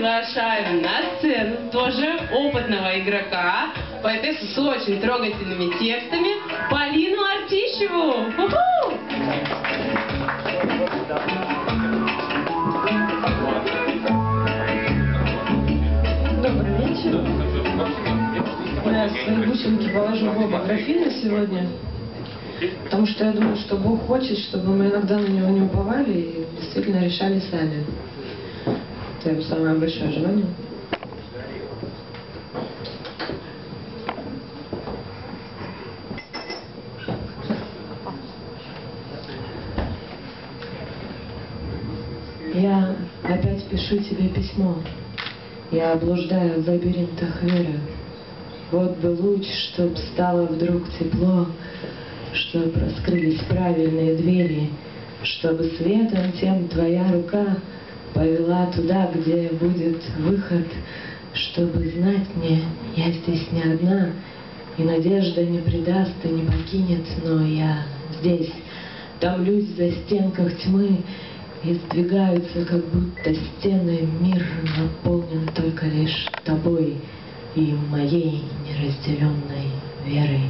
приглашаю на сцену тоже опытного игрока, поэтессу с очень трогательными текстами, Полину Артищеву. Добрый вечер. Я свои бусинки положу в оба графина сегодня, потому что я думаю, что Бог хочет, чтобы мы иногда на Него не уповали и действительно решали сами. Это самое большое желание. Я опять пишу тебе письмо. Я блуждаю в лабиринтах веры. Вот бы луч, чтоб стало вдруг тепло, Чтоб раскрылись правильные двери, Чтобы светом тем твоя рука Повела туда, где будет выход, Чтобы знать мне, я здесь не одна, И надежда не предаст и не покинет, Но я здесь, томлюсь за стенках тьмы, и сдвигаются, как будто стены, мир наполнен только лишь тобой и моей неразделенной верой.